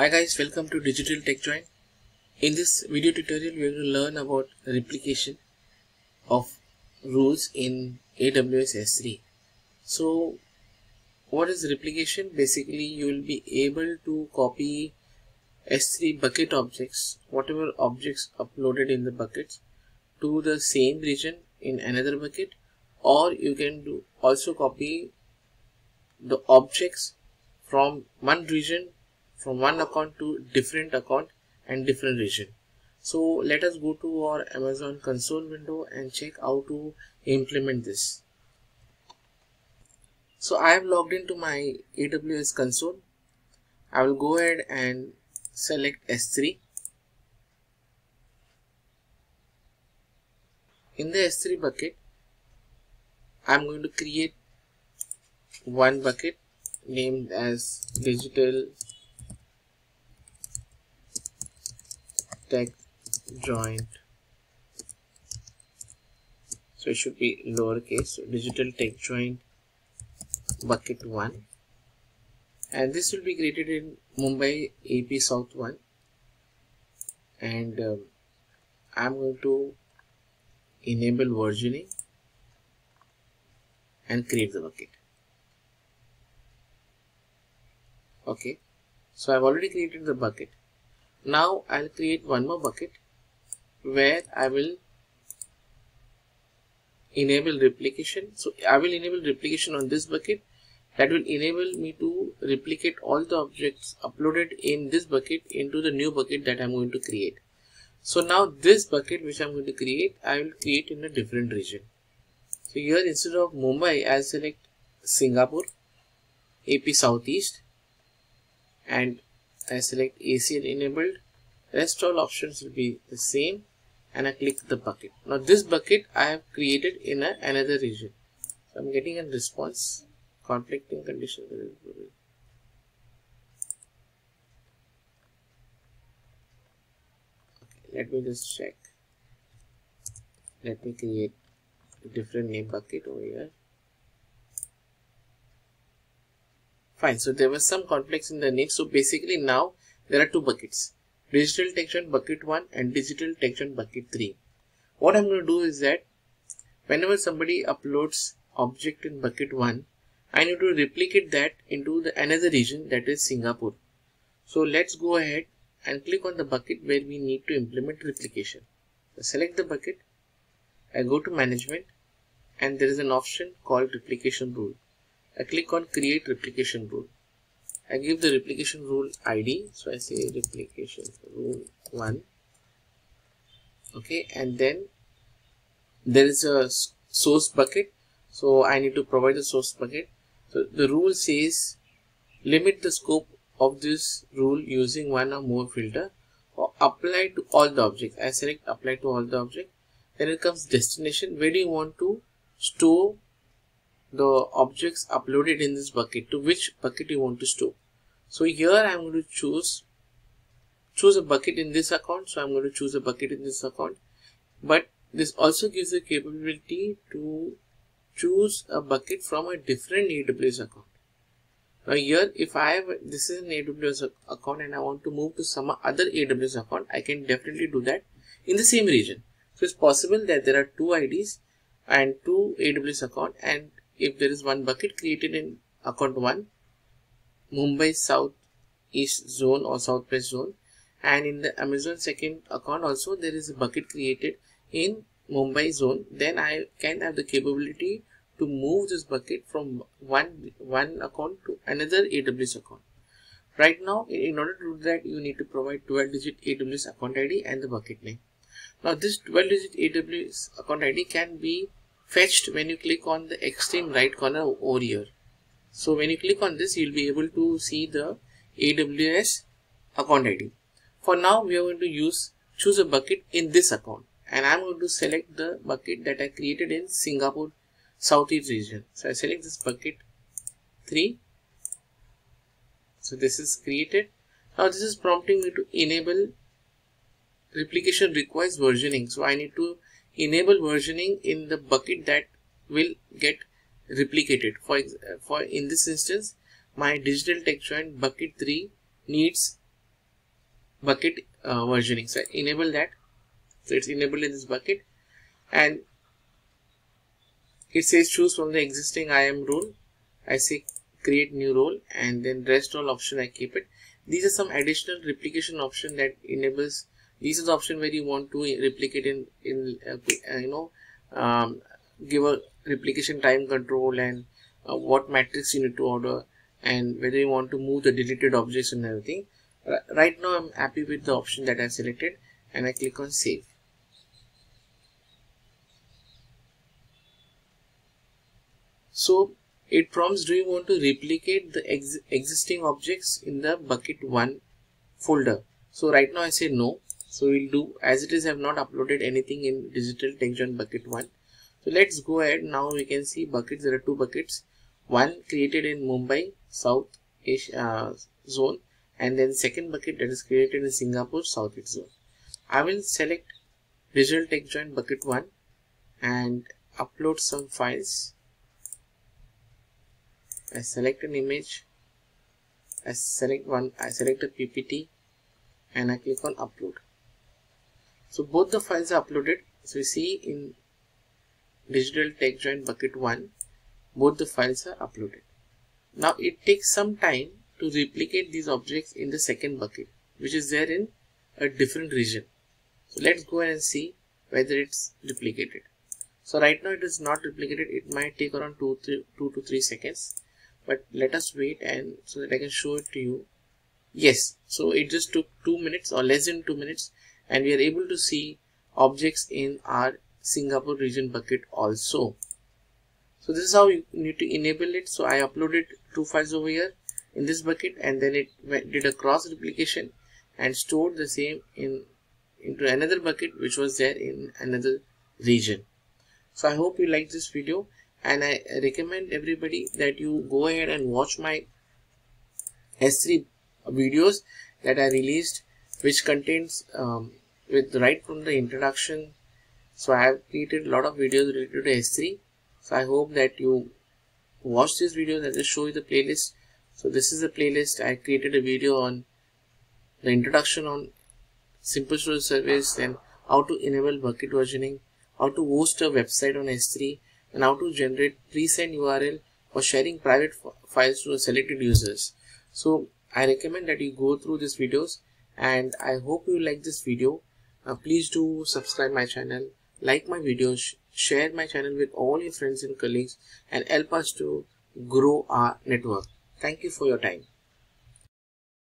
Hi guys, welcome to Digital TechJoint. In this video tutorial, we are going to learn about replication of rules in AWS S3. So, what is replication? Basically, you will be able to copy S3 bucket objects, whatever objects uploaded in the buckets, to the same region in another bucket, or you can do also copy the objects from one region from one account to different account and different region. So let us go to our amazon console window and check how to implement this. So i have logged into my aws console. I will go ahead and select s3 in the s3 bucket i'm going to create one bucket named as digital tech joint. So it should be lowercase. So digital tech joint bucket 1 and this will be created in Mumbai AP South 1 and um, I'm going to enable versioning and create the bucket. Okay. So I've already created the bucket now I'll create one more bucket where I will enable replication. So I will enable replication on this bucket. That will enable me to replicate all the objects uploaded in this bucket into the new bucket that I'm going to create. So now this bucket which I'm going to create I will create in a different region. So here instead of Mumbai I'll select Singapore AP Southeast and I select ACL enabled. Rest all options will be the same. And I click the bucket. Now this bucket I have created in a, another region. So I'm getting a response. Conflicting condition. Let me just check. Let me create a different name bucket over here fine so there was some conflicts in the name so basically now there are two buckets. Digital joint bucket 1 and digital joint bucket 3 what i'm going to do is that whenever somebody uploads object in bucket 1 i need to replicate that into the another region that is singapore. So let's go ahead and click on the bucket where we need to implement replication. So select the bucket. I go to management and there is an option called replication rule I click on create replication rule. I give the replication rule ID. So I say replication rule 1. Okay, and then there is a source bucket. So I need to provide the source bucket. So the rule says limit the scope of this rule using one or more filter or apply to all the objects. I select apply to all the objects. Then it comes destination. Where do you want to store the objects uploaded in this bucket to which bucket you want to store. So here i'm going to choose choose a bucket in this account. So i'm going to choose a bucket in this account. But this also gives the capability to choose a bucket from a different aws account. Now here if i have this is an aws account and i want to move to some other aws account i can definitely do that in the same region. So it's possible that there are two ids and two aws account and if there is one bucket created in account 1 Mumbai South East zone or Southwest zone and in the Amazon second account also there is a bucket created in Mumbai zone then I can have the capability to move this bucket from one one account to another AWS account. Right now in order to do that you need to provide 12 digit AWS account ID and the bucket name. Now this 12 digit AWS account ID can be fetched when you click on the extreme right corner over here. So when you click on this, you'll be able to see the AWS account ID. For now, we are going to use choose a bucket in this account and I'm going to select the bucket that I created in Singapore Southeast region. So I select this bucket 3. So this is created. Now this is prompting me to enable replication requires versioning. So I need to enable versioning in the bucket that will get replicated. For for in this instance my digital tech joint bucket 3 needs bucket uh, versioning. So I enable that. So it's enabled in this bucket. And it says choose from the existing IAM role I say create new role and then rest all option I keep it. These are some additional replication option that enables these is the option where you want to replicate in in uh, uh, you know um, give a replication time control and uh, what matrix you need to order and whether you want to move the deleted objects and everything. Right now I'm happy with the option that I selected and I click on save. So it prompts do you want to replicate the ex existing objects in the bucket 1 folder? So right now I say no so we'll do as it is I have not uploaded anything in digital TechJoint bucket 1 so let's go ahead. Now we can see buckets. There are two buckets. One created in Mumbai South Asia uh, zone. And then second bucket that is created in Singapore Southeast zone. I will select Digital TechJoint bucket 1 and upload some files. I select an image. I select one I select a PPT and I click on upload so both the files are uploaded. So you see in digital TechJoint bucket 1 both the files are uploaded. Now it takes some time to replicate these objects in the second bucket which is there in a different region. So let's go ahead and see whether it's replicated. So right now it is not replicated. It might take around two, three, two to three seconds. But let us wait and so that I can show it to you. Yes. So it just took two minutes or less than two minutes and we are able to see objects in our Singapore region bucket also. So this is how you need to enable it. So I uploaded two files over here in this bucket and then it did a cross replication and stored the same in into another bucket which was there in another region. So I hope you like this video and I recommend everybody that you go ahead and watch my S3 videos that I released which contains um, with right from the introduction so I have created a lot of videos related to S3 so I hope that you watch these videos I just show you the playlist so this is the playlist I created a video on the introduction on simple storage service and how to enable bucket versioning how to host a website on S3 and how to generate presigned URL for sharing private files to selected users. So I recommend that you go through these videos and I hope you like this video. Uh, please do subscribe my channel, like my videos, share my channel with all your friends and colleagues and help us to grow our network. Thank you for your time.